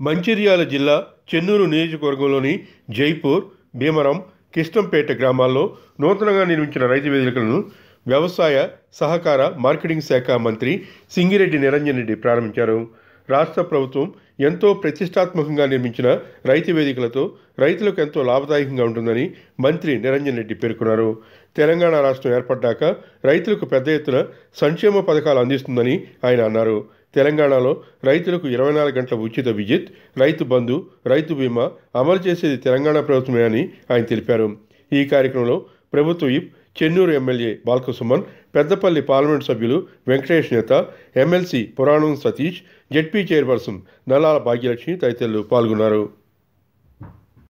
మంచిర్యాల జిల్లా చెన్నూరు నియోజకవర్గంలోని జైపూర్ భీమరం కిష్టంపేట గ్రామాల్లో నూతనంగా నిర్మించిన రైతు వేదికలను వ్యవసాయ సహకార మార్కెటింగ్ శాఖ మంత్రి సింగిరెడ్డి నిరంజన్ రెడ్డి ప్రారంభించారు. రాష్ట్ర ప్రభుత్వం ఎంతో ప్రతిష్టాత్మకంగా నిర్మించిన రైతు వేదికలతో రైతులకు ఎంతో లాభదాయకంగా ఉంటుందని మంత్రి నిరంజన్ రెడ్డి పేర్కొన్నారు. తెలంగాణ రాష్ట్రం ఏర్పడ్డాక రైతులకు పెద్ద ఎత్తున సంక్షేమ పథకాలు అందిస్తుందని ఆయన అన్నారు. తెలంగాణలో రైతులకు ఇరవై నాలుగు గంటల ఉచిత విద్యుత్ రైతు బంధు రైతు బీమా అమలు చేసేది తెలంగాణ ప్రభుత్వమే అని ఆయన తెలిపారు. ఈ కార్యక్రమంలో ప్రభుత్వ whip Chennur MLA Balka Suman Peddapalli parliament సభ్యులు వెంకటేష్ నేత MLC Puranam Satish ZP chairperson Nallala Bhagyalakshmi తదితరులు పాల్గొన్నారు.